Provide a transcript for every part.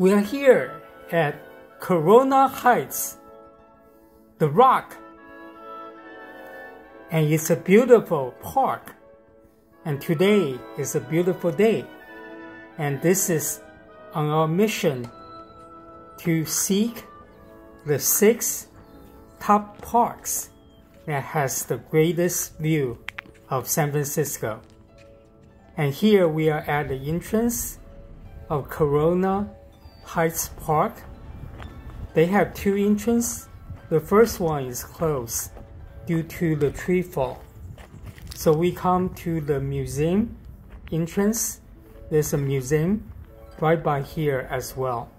We are here at Corona Heights, The Rock. And it's a beautiful park. And today is a beautiful day. And this is on our mission to seek the six top parks that has the greatest view of San Francisco. And here we are at the entrance of Corona Heights Park. They have two entrances. The first one is closed due to the tree fall. So we come to the museum entrance. There's a museum right by here as well.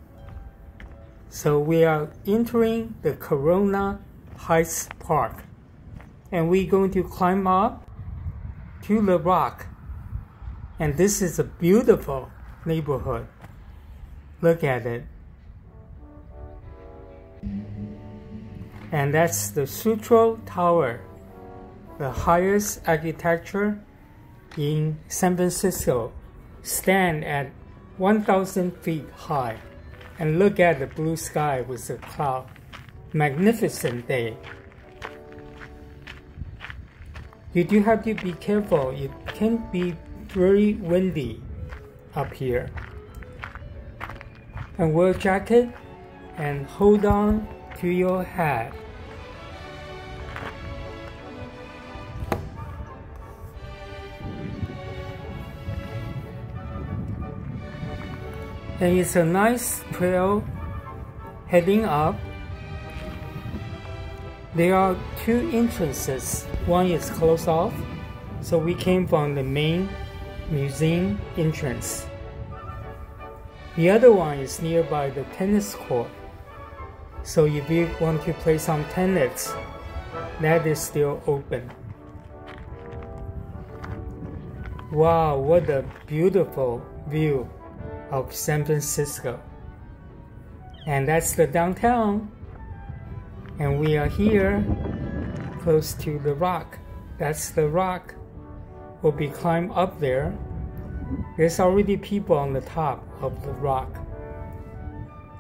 So we are entering the Corona Heights Park. And we're going to climb up to the rock. And this is a beautiful neighborhood. Look at it. And that's the Sutro Tower, the highest architecture in San Francisco, stand at 1,000 feet high. And look at the blue sky with the cloud. Magnificent day. You do have to be careful. It can be very windy up here and wear jacket and hold on to your hat. And it's a nice trail heading up. There are two entrances. One is closed off, so we came from the main museum entrance. The other one is nearby the tennis court. So if you want to play some tennis, that is still open. Wow, what a beautiful view of San Francisco. And that's the downtown. And we are here close to the rock. That's the rock. We'll be climb up there there's already people on the top of the rock.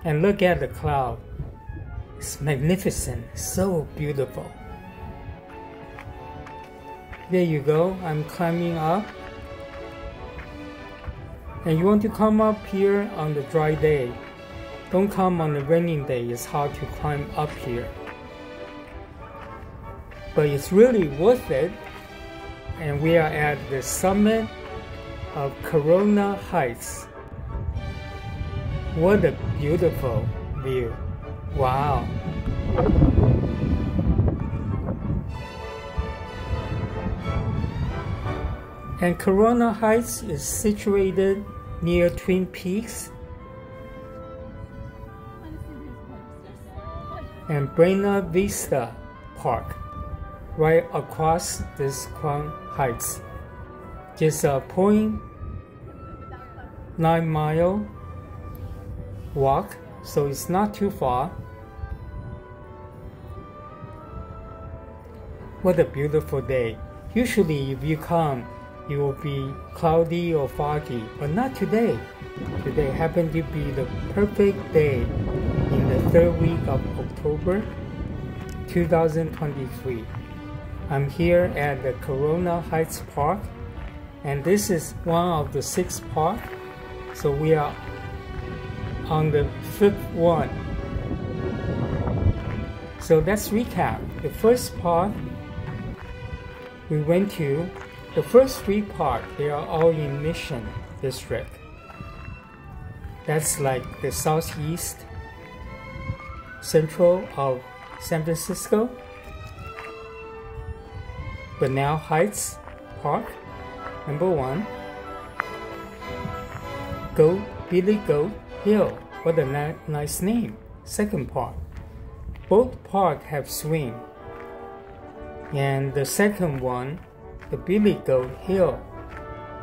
And look at the cloud. It's magnificent, so beautiful. There you go, I'm climbing up. And you want to come up here on the dry day. Don't come on the raining day, it's hard to climb up here. But it's really worth it. And we are at the summit of Corona Heights. What a beautiful view. Wow. And Corona Heights is situated near Twin Peaks and Buena Vista Park, right across this Crown Heights just a point nine mile walk, so it's not too far. What a beautiful day. Usually if you come, it will be cloudy or foggy, but not today. Today happened to be the perfect day in the third week of October 2023. I'm here at the Corona Heights Park and this is one of the six part. So we are on the fifth one. So let's recap. The first part we went to the first three parts they are all in mission district. That's like the southeast central of san francisco. Bernal Heights Park Number one, Go Billy Goat Hill. What a ni nice name. Second part, both parks have swing. And the second one, the Billy Goat Hill.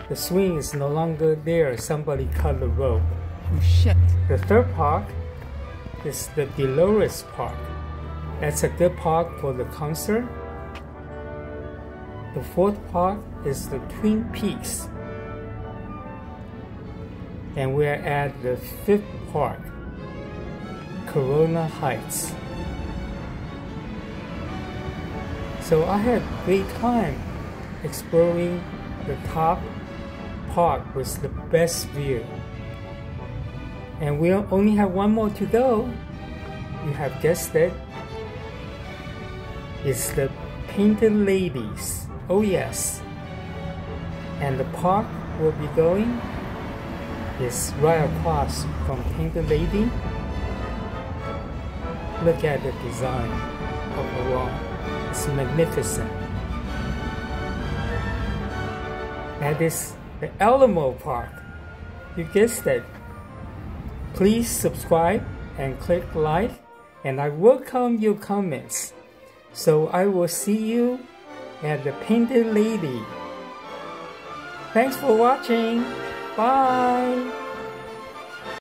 The swing is no longer there. Somebody cut the rope. Oh shit. The third park is the Dolores Park. That's a good park for the concert the fourth part is the Twin Peaks. and we're at the fifth park, Corona Heights. So I had a great time exploring the top park with the best view. And we only have one more to go. You have guessed it. It's the Painted Ladies. Oh yes. And the park we'll be going is right across from Painted Lady. Look at the design of the wall. It's magnificent. That is the Alamo Park. You guessed it. Please subscribe and click like and I welcome your comments. So I will see you at the Painted Lady. Thanks for watching. Bye.